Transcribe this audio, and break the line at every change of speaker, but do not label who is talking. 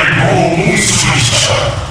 I'm always.